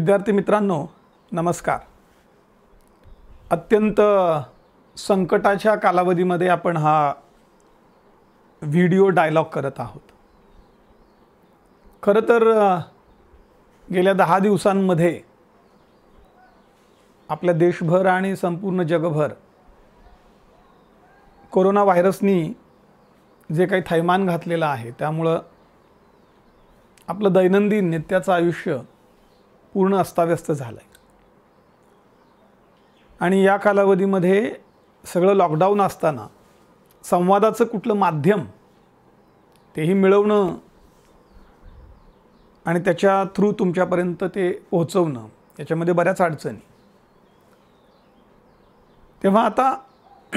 विद्यार्थी मित्रांनो नमस्कार. अत्यंत संकटाच्या कालावधीमध्ये आपण हा व्हिडिओ डायलॉग करत आहोत. खरं तर गेल्या दहा दिवसांमध्ये आपल्या देशभर आणि संपूर्ण जगभर कोरोना व्हायरसनी जे काही थैमान घातलेलं आहे त्यामुळं आपलं दैनंदिन नित्याचं आयुष्य पूर्ण अस्ताव्यस्त झालं आहे आणि या कालावधीमध्ये सगळं लॉकडाऊन असताना संवादाचं कुठलं माध्यम तेही मिळवणं आणि त्याच्या थ्रू तुमच्यापर्यंत ते पोहोचवणं याच्यामध्ये बऱ्याच अडचणी. तेव्हा आता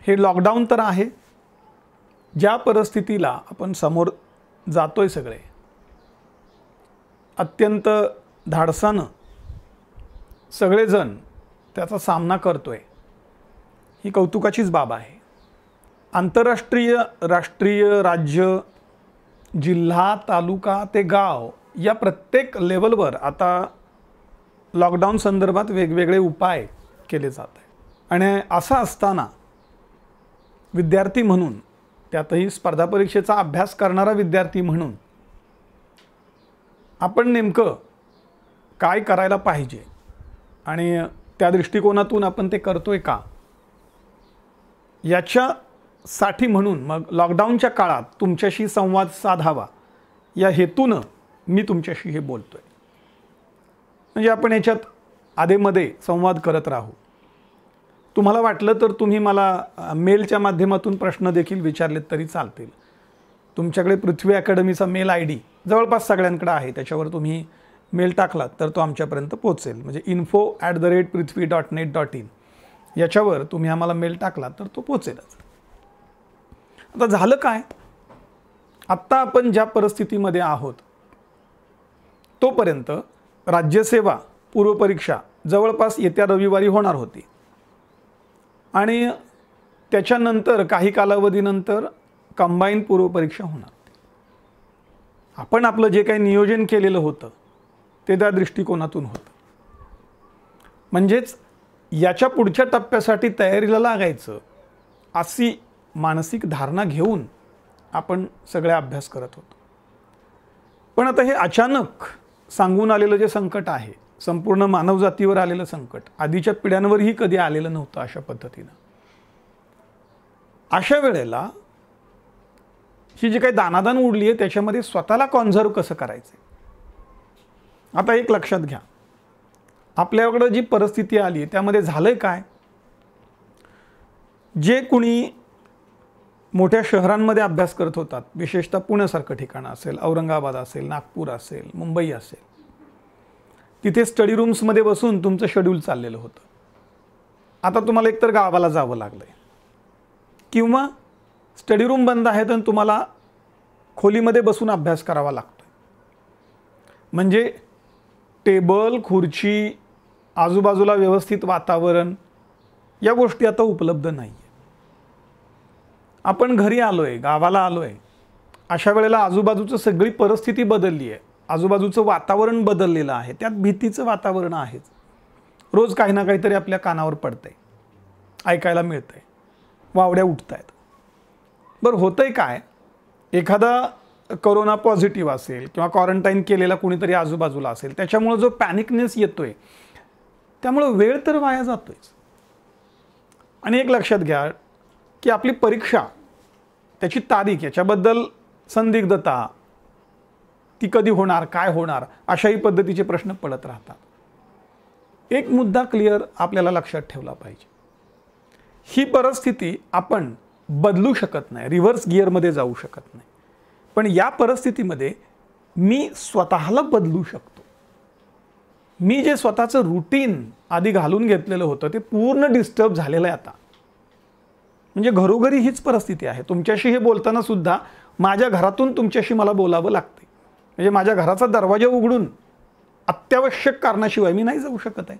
हे लॉकडाऊन तर आहे. ज्या परिस्थितीला आपण समोर जातोय सगळे अत्यंत धाडसानं सगळेजण त्याचा सामना करतो आहे ही कौतुकाचीच बाब आहे. आंतरराष्ट्रीय राष्ट्रीय राज्य जिल्हा तालुका ते गाव या प्रत्येक लेवलवर आता लॉकडाऊन संदर्भात वेगवेगळे उपाय केले जात आहे आणि असं असताना विद्यार्थी म्हणून त्यातही स्पर्धा परीक्षेचा अभ्यास करणारा विद्यार्थी म्हणून आपण नेमकं काय करायला पाहिजे? आणि त्या दृष्टिकोनातून आपण ते करतोय का? याच्यासाठी म्हणून मग लॉकडाऊनच्या काळात तुमच्याशी संवाद साधावा. या हेतूनं मी तुमच्याशी हे बोलतो आहे म्हणजे आपण याच्यात आधेमध्ये संवाद करत राहू. तुम्हाला वाटलं तर तुम्ही मला मेलच्या माध्यमातून प्रश्न देखील विचारलेत तरी चालतील. तुमच्याकडे पृथ्वी अकॅडमीचा मेल आय डी जवळपास सगळ्यांकडे आहे. त्याच्यावर तुम्ही मेल टाकलात तर तो आमच्यापर्यंत पोहोचेल. म्हणजे info at the rate Prithvi dot net dot in याच्यावर तुम्ही आम्हाला मेल टाकलात तर तो पोचेलच आता झालं काय? आत्ता आपण ज्या परिस्थितीमध्ये आहोत तोपर्यंत राज्यसेवा पूर्वपरीक्षा जवळपास येत्या रविवारी होणार होती. आणि त्याच्यानंतर काही कालावधीनंतर कंबाईन पूर्वपरीक्षा होणार. आपण आपलं जे काही नियोजन केलेलं होतं ते त्या दृष्टिकोनातून होतं. म्हणजेच याच्या पुढच्या टप्प्यासाठी तयारीला लागायचं अशी मानसिक धारणा घेऊन आपण सगळ्या अभ्यास करत होतो. पण आता हे अचानक सांगून आलेलं जे संकट आहे संपूर्ण मानवजातीवर आलेलं संकट आधीच्या पिढ्यांवरही कधी आलेलं नव्हतं अशा पद्धतीनं. अशा वेळेला ही जी काही दानादान उडली आहे त्याच्यामध्ये स्वतःला कॉन्झर्व कसं करायचं आता एक लक्षात घ्या. आपल्याकडं जी परिस्थिती आली त्यामध्ये झालं काय? जे कुणी मोठ्या शहरांमध्ये अभ्यास करत होतात विशेषतः पुण्यासारखं ठिकाण असेल औरंगाबाद असेल नागपूर असेल मुंबई असेल तिथे स्टडी रूम्समध्ये बसून तुमचं शेड्यूल चाललेलं होतं. आता तुम्हाला एकतर गावाला जावं लागलंय. किंवा स्टडी रूम बंद आहे तर तुम्हाला खोलीमध्ये बसून अभ्यास करावा लागतो म्हणजे टेबल खुर्ची आजूबाजूला व्यवस्थित वातावरण या गोष्टी आता उपलब्ध नाही आहे आपण घरी आलो आहे गावाला आलो आहे अशा वेळेला आजूबाजूचं सगळी परिस्थिती बदलली आहे आजूबाजूचं वातावरण बदललेलं आहे त्यात भीतीचं वातावरण आहेच रोज काही ना काहीतरी आपल्या कानावर पडतंय ऐकायला मिळतंय वावड्या उठत आहेत बरं होतंय काय? एखादा करोना पॉझिटिव्ह असेल किंवा क्वारंटाईन केलेला कुणीतरी आजूबाजूला असेल त्याच्यामुळं जो पॅनिकनेस येतोय त्यामुळं वेळ तर वाया जातोयच. आणि एक लक्षात घ्या की आपली परीक्षा त्याची तारीख याच्याबद्दल संदिग्धता ती कधी होणार काय होणार अशाही पद्धतीचे प्रश्न पडत राहतात. एक मुद्दा क्लिअर आपल्याला लक्षात ठेवला पाहिजे. ही परिस्थिती आपण बदलू शकत नाही रिव्हर्स गिअरमध्ये जाऊ शकत नाही. पण या परिस्थितीमध्ये मी स्वतःला बदलू शकतो. मी जे स्वतःचं रुटीन आधी घालून घेतलेलं होतं ते पूर्ण डिस्टर्ब झालेलं आहे आता. म्हणजे घरोघरी हीच परिस्थिती आहे. तुमच्याशी हे बोलताना सुद्धा माझ्या घरातून तुमच्याशी मला बोलावं लागते. म्हणजे माझ्या घराचा दरवाजा उघडून अत्यावश्यक कारणाशिवाय मी नाही जाऊ शकत आहे.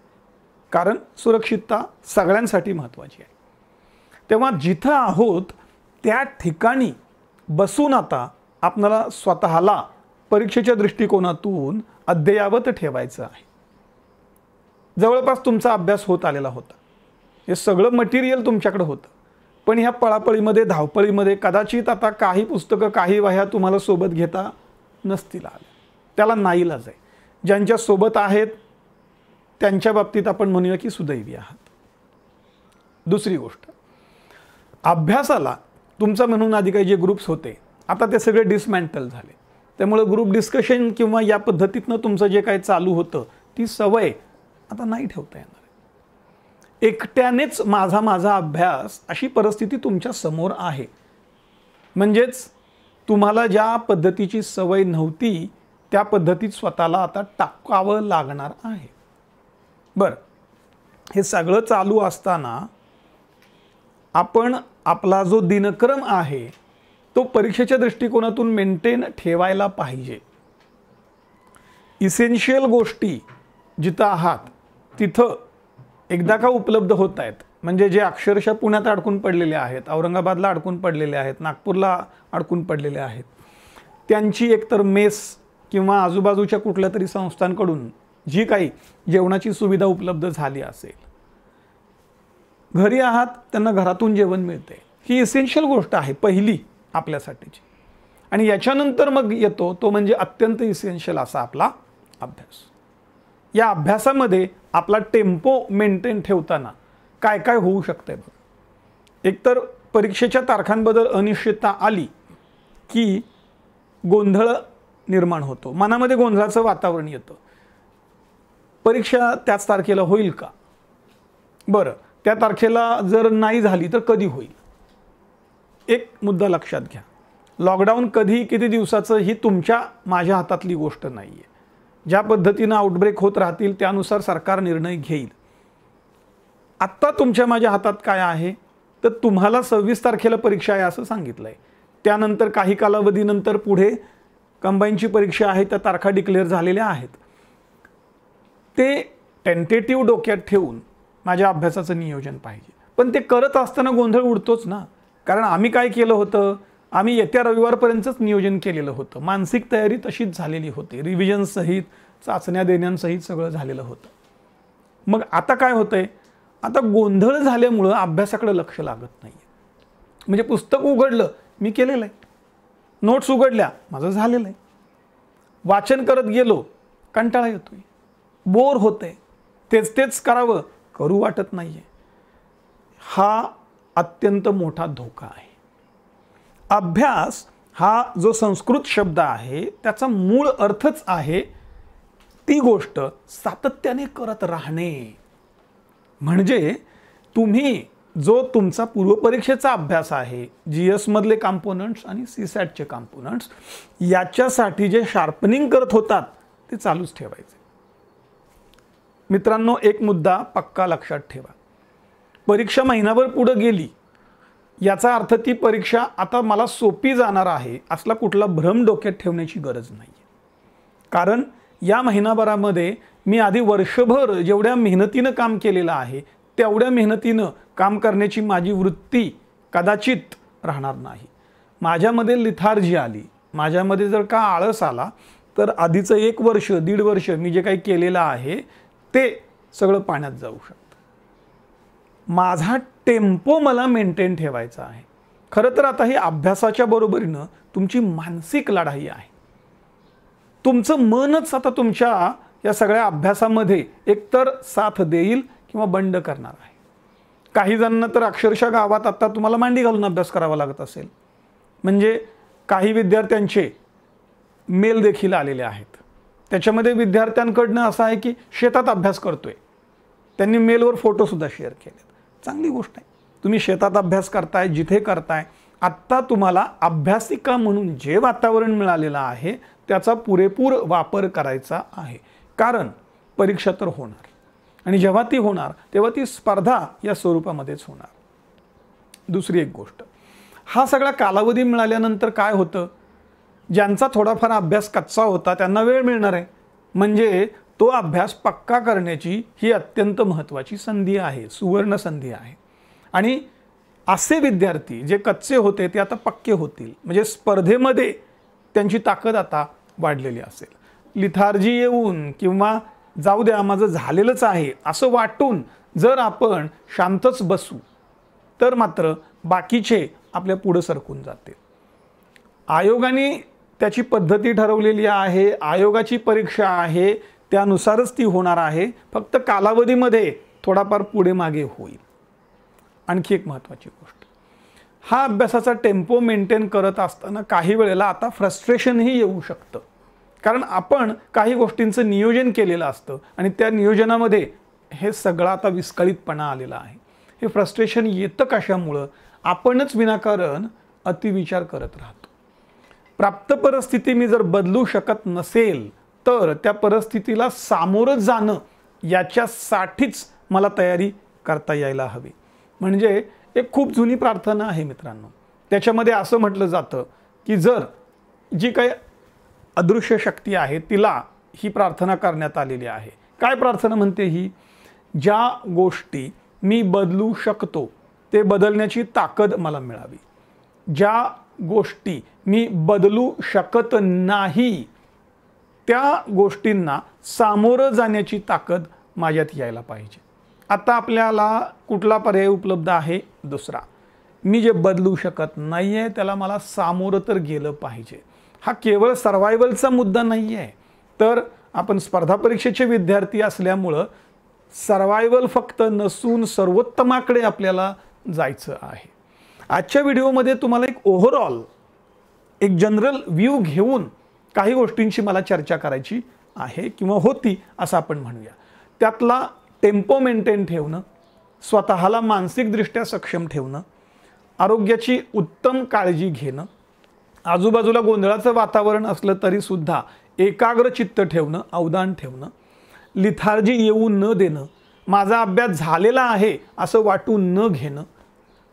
कारण सुरक्षितता सगळ्यांसाठी महत्त्वाची आहे. तेव्हा जिथं आहोत त्या ठिकाणी बसून आता आपणाला स्वतःला परीक्षेच्या दृष्टिकोनातून अद्ययावत ठेवायचं आहे. जवळपास तुमचा अभ्यास होत आलेला होता. हे सगळं मटेरियल तुमच्याकडे होतं. पण ह्या पळापळीमध्ये धावपळीमध्ये कदाचित आता काही पुस्तकं काही वह्या तुम्हाला सोबत घेता नसतील आल्या. त्याला नाईलाज आहे. ज्यांच्या सोबत आहेत त्यांच्या बाबतीत आपण म्हणूया की सुदैवी आहात. दुसरी गोष्ट. अभ्यासाला तुमचा म्हणून आधी काही जे ग्रुप्स होते आता ते सगळे डिसमॅन्टल झाले. त्यामुळं ग्रुप डिस्कशन किंवा या पद्धतीतनं तुमचं जे काही चालू होतं ती सवय आता नाही ठेवता येणार. एकट्यानेच माझा माझा अभ्यास अशी परिस्थिती तुमच्यासमोर आहे. म्हणजेच तुम्हाला ज्या पद्धतीची सवय नव्हती त्या पद्धतीत स्वतःला आता टाकावं लागणार आहे. बरं. हे सगळं चालू असताना आपण आपला जो दिनक्रम आहे तो परीक्षेच्या दृष्टिकोनातून मेंटेन ठेवायला पाहिजे. इसेन्शियल गोष्टी जिथं आहात तिथं एकदा का उपलब्ध होत आहेत. म्हणजे जे अक्षरशः पुण्यात अडकून पडलेले आहेत औरंगाबादला अडकून पडलेले आहेत नागपूरला अडकून पडलेले आहेत. त्यांची एकतर मेस किंवा आजूबाजूच्या कुठल्या तरी संस्थांकडून जी काही जेवणाची सुविधा उपलब्ध झाली असेल घरी आहात त्यांना घरातून जेवण मिळते. ही इसेन्शियल गोष्ट आहे पहिली आपल्यासाठीची. आणि याच्यानंतर मग येतो तो म्हणजे अत्यंत इसेन्शियल असा आपला अभ्यास. या अभ्यासामध्ये आपला टेम्पो मेंटेन ठेवताना काय काय होऊ शकतंय बघ. एकतर परीक्षेच्या तारखांबद्दल अनिश्चितता आली की गोंधळ निर्माण होतो. मनामध्ये गोंधळाचं वातावरण येतं. परीक्षा त्याच तारखेला होईल का? बरं. त्या तारखेला जर नाही झाली तर कधी होईल? एक मुद्दा लक्षात घ्या. लॉकडाऊन कधी किती दिवसाचं ही तुमच्या माझ्या हातातली गोष्ट नाही आहे ज्या पद्धतीनं आउटब्रेक होत राहतील त्यानुसार सरकार निर्णय घेईल. आत्ता तुमच्या माझ्या हातात काय आहे? तर तुम्हाला सव्वीस तारखेला परीक्षा आहे असं सांगितलं आहे त्यानंतर काही कालावधीनंतर पुढे कंबाईनची परीक्षा आहे त्या तारखा डिक्लेअर झालेल्या आहेत. ते टेंटेटिव्ह डोक्यात ठेवून माझ्या अभ्यासाचं नियोजन पाहिजे. पण ते करत असताना गोंधळ उडतोच ना. कारण आम्ही काय केलं होतं? आम्ही येत्या रविवारपर्यंतच नियोजन केलेलं होतं. मानसिक तयारी तशीच झालेली होती. रिव्हिजनसहित चाचण्या देण्यांसहित सगळं झालेलं होतं. मग आता काय होतं आहे आता गोंधळ झाल्यामुळं अभ्यासाकडे लक्ष लागत नाही म्हणजे पुस्तक उघडलं मी केलेलं आहे नोट्स उघडल्या माझं झालेलं आहे वाचन करत गेलो कंटाळा येतोय. बोर होतंय. तेच तेच करावं. करू वाटत नाही आहे हा अत्यंत मोठा धोका आहे. अभ्यास हा जो संस्कृत शब्द आहे त्याचा मूळ अर्थच आहे ती गोष्ट सातत्याने करत राहणे. म्हणजे तुम्ही जो तुमचा पूर्वपरीक्षेचा अभ्यास आहे जी एसमधले कॉम्पोनंट्स आणि सी सॅटचे कॉम्पोनंट्स याच्यासाठी जे शार्पनिंग करत होतात ते चालूच ठेवायचे. मित्रांनो एक मुद्दा पक्का लक्षात ठेवा. परीक्षा महिनाभर पुढं गेली याचा अर्थ ती परीक्षा आता मला सोपी जाणार आहे असला कुठला भ्रम डोक्यात ठेवण्याची गरज नाही कारण या महिनाभरामध्ये मी आधी वर्षभर जेवढ्या मेहनतीनं काम केलेलं आहे तेवढ्या मेहनतीनं काम करण्याची माझी वृत्ती कदाचित राहणार नाही. माझ्यामध्ये लिथार्जी आली. माझ्यामध्ये जर का आळस आला तर आधीचं एक वर्ष दीड वर्ष मी जे काही केलेलं आहे ते सगळं पाण्यात जाऊ शकतं. माझा टेम्पो मला मेंटेन ठेवायचा आहे. खरं तर आता हे अभ्यासाच्या बरोबरीनं तुमची मानसिक लढाई आहे. तुमचं मनच आता तुमच्या या सगळ्या अभ्यासामध्ये एकतर साथ देईल किंवा बंड करणार आहे. काही जणांना तर अक्षरशः गावात आत्ता तुम्हाला मांडी घालून अभ्यास करावा लागत असेल. म्हणजे काही विद्यार्थ्यांचे मेल देखील आलेले आहेत. त्याच्यामध्ये विद्यार्थ्यांकडनं असं आहे की शेतात अभ्यास करतो आहे त्यांनी मेलवर फोटोसुद्धा शेअर केलेत. चांगली गोष्ट आहे. तुम्ही शेतात अभ्यास करताय जिथे करताय आत्ता तुम्हाला अभ्यासिका म्हणून जे वातावरण मिळालेलं आहे त्याचा पुरेपूर वापर करायचा आहे. कारण परीक्षा तर होणार. आणि जेव्हा ती होणार तेव्हा ती स्पर्धा या स्वरूपामध्येच होणार. दुसरी एक गोष्ट. हा सगळा कालावधी मिळाल्यानंतर काय होतं? ज्यांचा थोडाफार अभ्यास कच्चा होता त्यांना वेळ मिळणार आहे. म्हणजे तो अभ्यास पक्का करण्याची ही अत्यंत महत्त्वाची संधी आहे सुवर्ण संधी आहे. आणि असे विद्यार्थी जे कच्चे होते ते आता पक्के होतील. म्हणजे स्पर्धेमध्ये त्यांची ताकद आता वाढलेली असेल. लिथार्जी येऊन किंवा जाऊ द्या माझं झालेलंच आहे असं वाटून जर आपण शांतच बसू तर मात्र बाकीचे आपल्या पुढं सरकून जातील. आयोगाने त्याची पद्धती ठरवलेली आहे आयोगाची परीक्षा आहे त्यानुसारच ती होणार आहे. फक्त कालावधीमध्ये थोडाफार पुढे मागे होईल. आणखी एक महत्त्वाची गोष्ट. हा अभ्यासाचा टेम्पो मेंटेन करत असताना काही वेळेला आता फ्रस्ट्रेशनही येऊ शकतं. कारण आपण काही गोष्टींचं नियोजन केलेलं असतं आणि त्या नियोजनामध्ये हे सगळं आता विस्कळीतपणा आलेला आहे. हे फ्रस्ट्रेशन येतं कशामुळं? आपणच विनाकारण अतिविचार करत राहतो. प्राप्त परिस्थिती मी जर बदलू शकत नसेल तर त्या परिस्थितीला सामोरं जाणं याच्यासाठीच मला तयारी करता यायला हवी. म्हणजे एक खूप जुनी प्रार्थना आहे मित्रांनो. त्याच्यामध्ये असं म्हटलं जातं की जर जी काही अदृश्य शक्ती आहे तिला ही प्रार्थना करण्यात आलेली आहे. काय प्रार्थना म्हणते ही? ज्या गोष्टी मी बदलू शकतो ते बदलण्याची ताकद मला मिळावी. ज्या गोष्टी मी बदलू शकत नाही. त्या गोष्टींना सामोरं जाण्याची ताकद माझ्यात यायला पाहिजे. आता आपल्याला कुठला पर्याय उपलब्ध आहे? दुसरा. मी जे बदलू शकत नाही आहे त्याला मला सामोरं तर गेलं पाहिजे. हा केवळ सर्वायवलचा मुद्दा नाही आहे तर आपण स्पर्धा परीक्षेचे विद्यार्थी असल्यामुळं सर्वायवल फक्त नसून सर्वोत्तमाकडे आपल्याला जायचं आहे. आजच्या व्हिडिओमध्ये तुम्हाला एक ओव्हरऑल एक जनरल व्ह्यू घेऊन काही गोष्टींशी मला चर्चा करायची आहे किंवा होती असं आपण म्हणूया. त्यातला टेम्पो मेंटेन ठेवणं स्वतःला मानसिकदृष्ट्या सक्षम ठेवणं आरोग्याची उत्तम काळजी घेणं आजूबाजूला गोंधळाचं वातावरण असलं तरीसुद्धा एकाग्र चित्त ठेवणं अवदान ठेवणं लिथार्जी येऊ न देणं माझा अभ्यास झालेला आहे असं वाटून न घेणं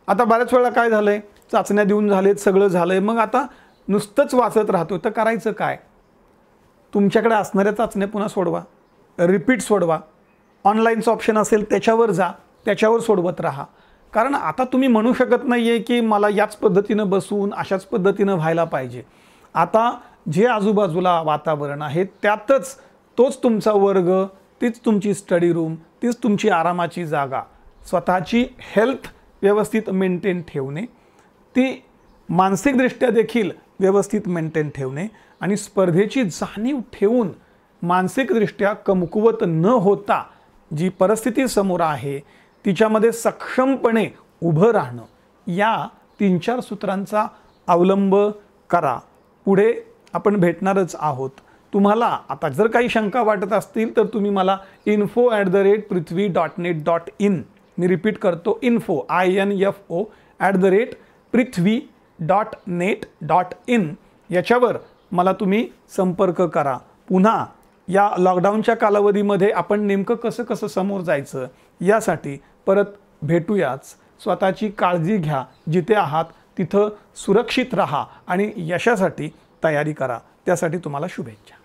आता बऱ्याच वेळा काय झालं आहे चाचण्या देऊन झालेत सगळं झालं आहे मग आता नुसतंच वाचत राहतो तर करायचं काय? तुमच्याकडे असणाऱ्या चाचण्या पुन्हा सोडवा. रिपीट सोडवा. ऑनलाईनचं ऑप्शन असेल त्याच्यावर जा. त्याच्यावर सोडवत राहा. कारण आता तुम्ही म्हणू शकत नाही आहे की मला याच पद्धतीनं बसून अशाच पद्धतीनं व्हायला पाहिजे. आता जे आजूबाजूला वातावरण आहे त्यातच तोच तुमचा वर्ग तीच तुमची स्टडी रूम तीच तुमची आरामाची जागा. स्वतःची हेल्थ व्यवस्थित मेंटेन ठेवणे. ती मानसिकदृष्ट्या देखील व्यवस्थित मेंटेन ठेवणे आणि स्पर्धेची जाणीव ठेवून मानसिकदृष्ट्या कमकुवत न होता जी परिस्थिती समोर आहे तिच्यामध्ये सक्षमपणे उभं राहणं या तीन चार सूत्रांचा अवलंब करा. पुढे आपण भेटणारच आहोत. तुम्हाला आता जर काही शंका वाटत असतील तर तुम्ही मला info at the rate Prithvi dot net dot in me repeat करतो info I N F O at the rate Prithvi dot net dot in याच्यावर मला तुम्ही संपर्क करा. पुन्हा या लॉकडाऊनच्या कालावधीमध्ये आपण नेमकं कसं कसं समोर जायचं यासाठी परत भेटूयाच. स्वतःची काळजी घ्या जिथे आहात तिथं सुरक्षित राहा आणि यशासाठी तयारी करा. त्यासाठी तुम्हाला शुभेच्छा.